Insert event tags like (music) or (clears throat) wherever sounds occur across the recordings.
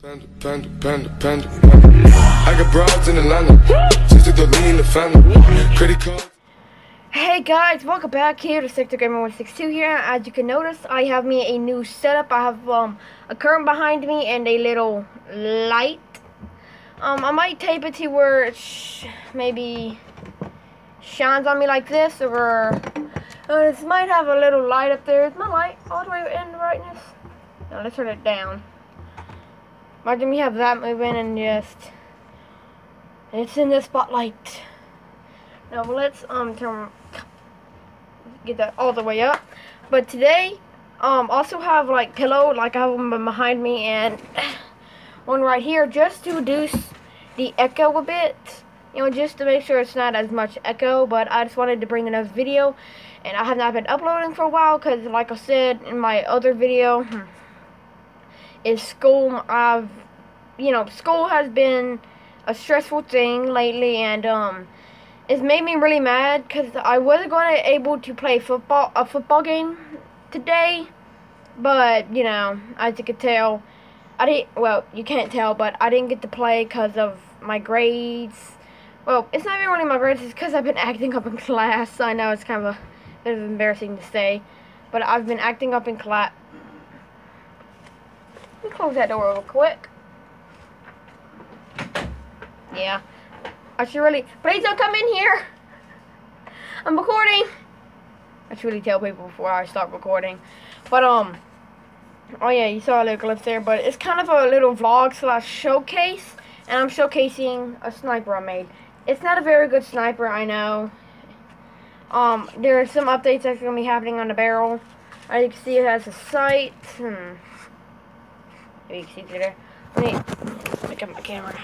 Panda, panda, panda, panda, panda. I got broads in Atlanta. To the lean the family. Hey guys, welcome back here to Secto Gamer 162 here. As you can notice, I have me a new setup. I have um, a curtain behind me and a little light. Um, I might tape it to where it sh maybe shines on me like this, or uh, this might have a little light up there. Is my light all the way in the brightness? No, let's turn it down. Imagine we have that moving and just it's in the spotlight. Now let's um turn get that all the way up. But today, um also have like pillow like I have one behind me and (sighs) one right here just to reduce the echo a bit. You know, just to make sure it's not as much echo. But I just wanted to bring another video, and I have not been uploading for a while because, like I said in my other video, hmm, is school. I've you know school has been a stressful thing lately, and um it's made me really mad because I wasn't going to able to play football a football game today, but you know as you could tell, I didn't. Well, you can't tell, but I didn't get to play because of my grades. Well, it's not even really my grades. It's because I've been acting up in class. I know it's kind of a bit of embarrassing to say, but I've been acting up in class. Close that door real quick. Yeah. I should really. Please don't come in here. I'm recording. I should really tell people before I start recording. But, um. Oh, yeah, you saw a little glimpse there. But it's kind of a little vlog slash showcase. And I'm showcasing a sniper I made. It's not a very good sniper, I know. Um, there are some updates that's going to be happening on the barrel. As you can see, it has a sight. Hmm. Maybe you can see it there. Let me pick up my camera.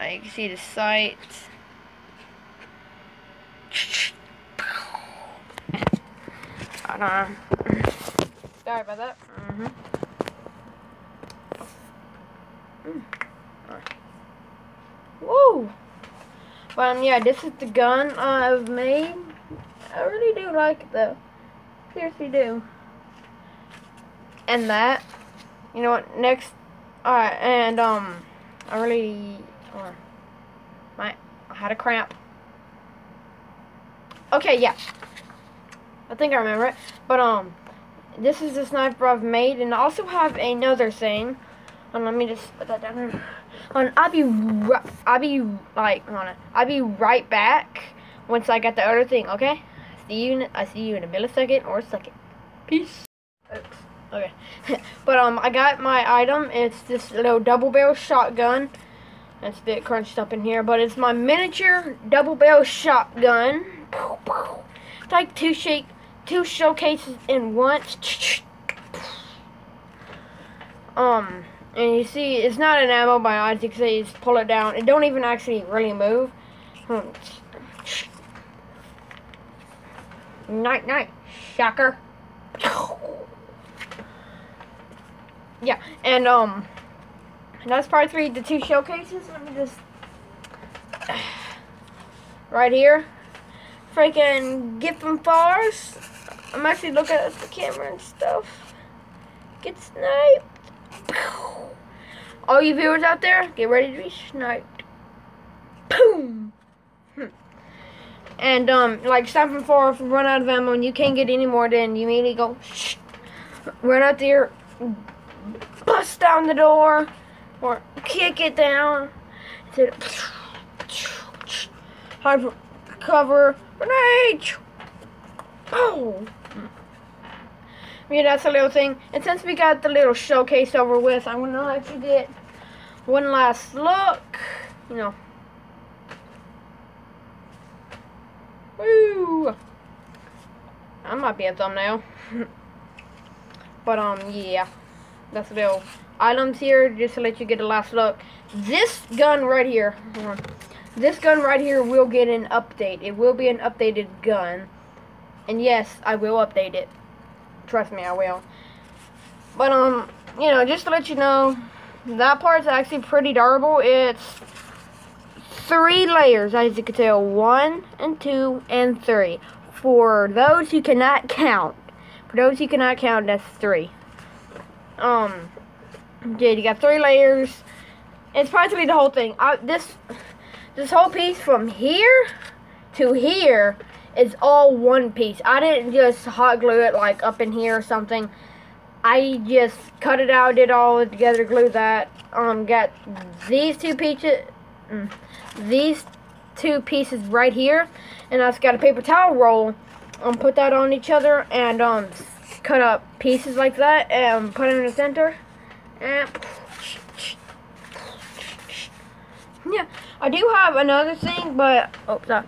Uh, you can see the. I don't know. Sorry about that. Mm-hmm. Mm. Alright. Woo! But um, yeah, this is the gun I've made. I really do like it though. Seriously do. And that. You know what? Next. Alright, and um, I really or my I had a cramp. Okay, yeah. I think I remember it. But um this is the sniper I've made and I also have another thing. And let me just put that down here. And I'll be I'll be like on. I'll be right back once I get the other thing, okay? See you I see you in a millisecond or a second. Peace. Okay. (laughs) but um I got my item. It's this little double barrel shotgun. That's a bit crunched up in here, but it's my miniature double barrel shotgun. It's like two shake, two showcases in once. (laughs) Um, and you see, it's not an ammo by. You can just pull it down. It don't even actually really move. (laughs) Night, night, shocker. Yeah, and um. And that's part three, the two showcases. Let me just... (sighs) Right here. Freaking gift from Fars. I'm actually looking at the camera and stuff. Get sniped. All you viewers out there, get ready to be sniped. Boom! Hmm. And, um, like, stop from far, run out of ammo, and you can't get any more, then you immediately go, shh, run out there, bust down the door, or kick it down. Hard cover grenade. Oh. Yeah, that's a little thing. And since we got the little showcase over with, I'm gonna let you get one last look. You know. Woo! That might be a thumbnail. (laughs) but um, yeah, that's a little items here just to let you get a last look. This gun right here, this gun right here will get an update. It will be an updated gun. And yes, I will update it. Trust me, I will. But, um, you know, just to let you know, that part's actually pretty durable. It's three layers, as you can tell. One, and two, and three. For those who cannot count. For those who cannot count, that's three. Um, yeah, you got three layers. It's practically the whole thing. I, this, this whole piece from here to here is all one piece. I didn't just hot glue it like up in here or something. I just cut it out, did all together, glue that. Um, got these two pieces, mm, these two pieces right here, and I just got a paper towel roll. Um, put that on each other and um, cut up pieces like that and put it in the center. And yeah, I do have another thing, but oh, sorry.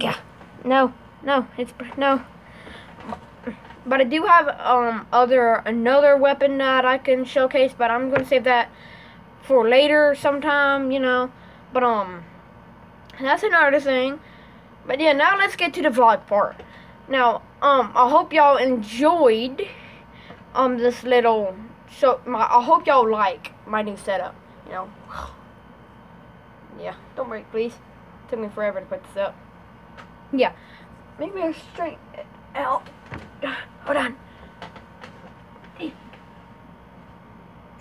yeah, no, no, it's no. But I do have um other another weapon that I can showcase, but I'm gonna save that for later sometime, you know. But um, that's another thing. But yeah, now let's get to the vlog part. Now, um, I hope y'all enjoyed um this little so my I hope y'all like my new setup. You know. (sighs) Yeah, don't break, please. Took me forever to put this up. Yeah, maybe I'll straight out. (sighs) Hold on.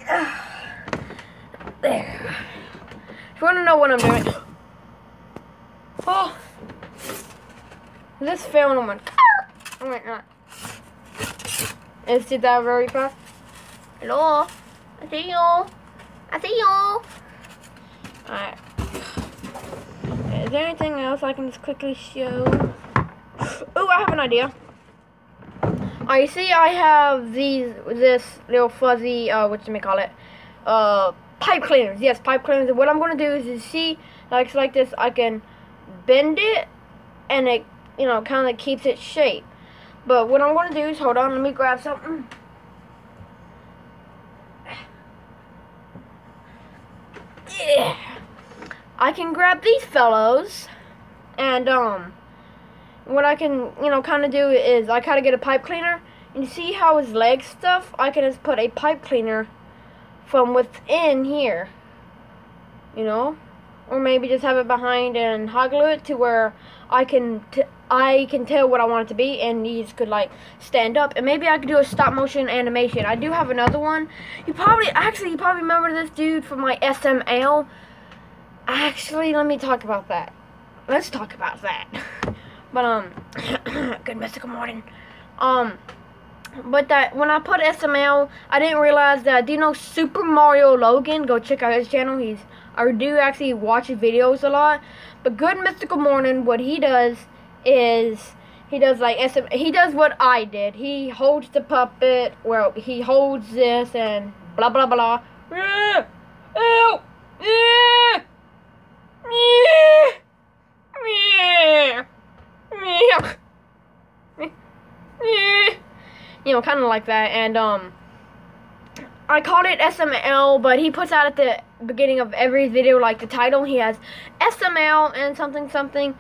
(sighs) There. If you want to know what I'm doing. (gasps) Oh. This film went. Oh my god. Is it that very fast? Hello? I see you. I see you. Alright. Is there anything else I can just quickly show? Oh, I have an idea. I see I have these, this little fuzzy, uh, what you may call it, uh, pipe cleaners. Yes, pipe cleaners. What I'm going to do is, you see, like, like this, I can bend it, and it, you know, kind of keeps its shape. But what I'm going to do is, hold on, let me grab something. Yeah. I can grab these fellows, and, um, what I can, you know, kind of do is I kind of get a pipe cleaner, and you see how his leg stuff? I can just put a pipe cleaner from within here, you know, or maybe just have it behind and hot glue it to where I can I can tell what I want it to be, and these could like stand up, and maybe I could do a stop motion animation. I do have another one. You probably actually you probably remember this dude from my SML. Actually, let me talk about that. Let's talk about that. (laughs) But um, (coughs) Good Mythical Morning. Um, but that when I put SML, I didn't realize that. Do you know Super Mario Logan? Go check out his channel. He's I do actually watch his videos a lot. But Good Mythical Morning, what he does is he does like SM. He does what I did. He holds the puppet. Well, he holds this and blah blah blah. You know, kind of like that, and um, I called it SML, but he puts out at the beginning of every video, like the title, he has SML and something something,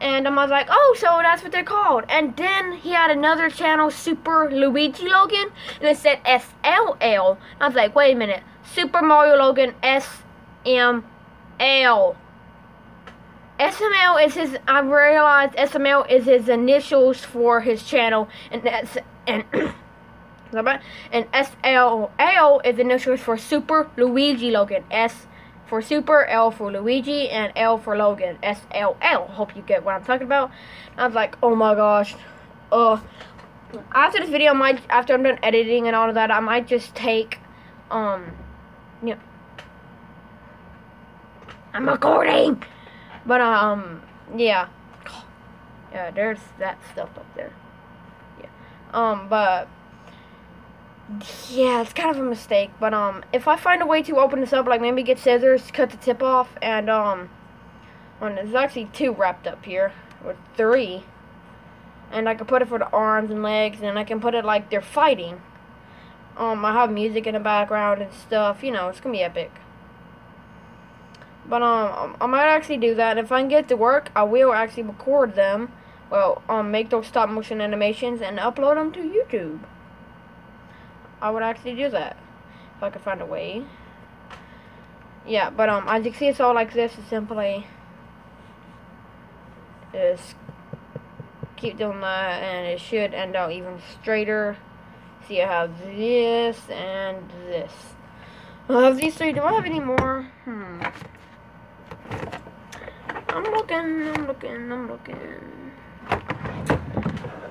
and I was like, oh, so that's what they're called. And then he had another channel, Super Luigi Logan, and it said SLL. I was like, wait a minute, Super Mario Logan SML. SML is his. I realized SML is his initials for his channel, and that's and (clears throat) and SLL is initials for Super Luigi Logan. S for Super, L for Luigi, and L for Logan. SLL. Hope you get what I'm talking about. I was like, oh my gosh. Uh, after this video, I might after I'm done editing and all of that, I might just take um, you know, I'm recording. But, um, yeah. Yeah, there's that stuff up there. Yeah. Um, but, yeah, it's kind of a mistake. But, um, if I find a way to open this up, like maybe get scissors, cut the tip off, and, um, well, there's actually two wrapped up here, or three. And I can put it for the arms and legs, and I can put it like they're fighting. Um, I have music in the background and stuff, you know, it's gonna be epic. But um, I might actually do that. If I can get to work, I will actually record them. Well, um, make those stop motion animations and upload them to YouTube. I would actually do that if I could find a way. Yeah, but um, as you can see, it's all like this. It's simply just keep doing that, and it should end out even straighter. see, I have this and this. I have these three. Do I have any more? Hmm. I'm looking, I'm looking, I'm looking.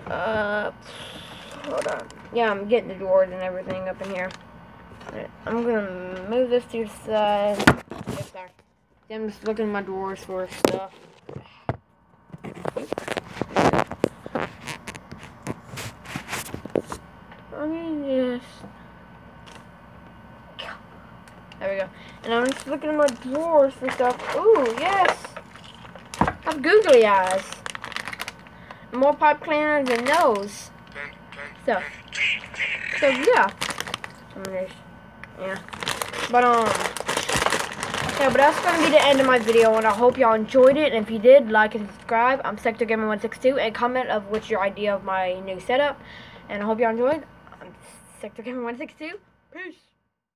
Uh, hold on. Yeah, I'm getting the drawers and everything up in here. I'm gonna move this to the side. I'm just looking in my drawers for stuff. I mean, yes. There we go. And I'm just looking in my drawers for stuff. Ooh, yes. I have googly eyes. More pipe cleaners than those. So, so yeah. I'm gonna, yeah. But, um, okay, but that's gonna be the end of my video, and I hope y'all enjoyed it. And if you did, like and subscribe. I'm Secto Gamer 162, and comment of what's your idea of my new setup. And I hope y'all enjoyed. I'm Secto Gamer 162. Peace.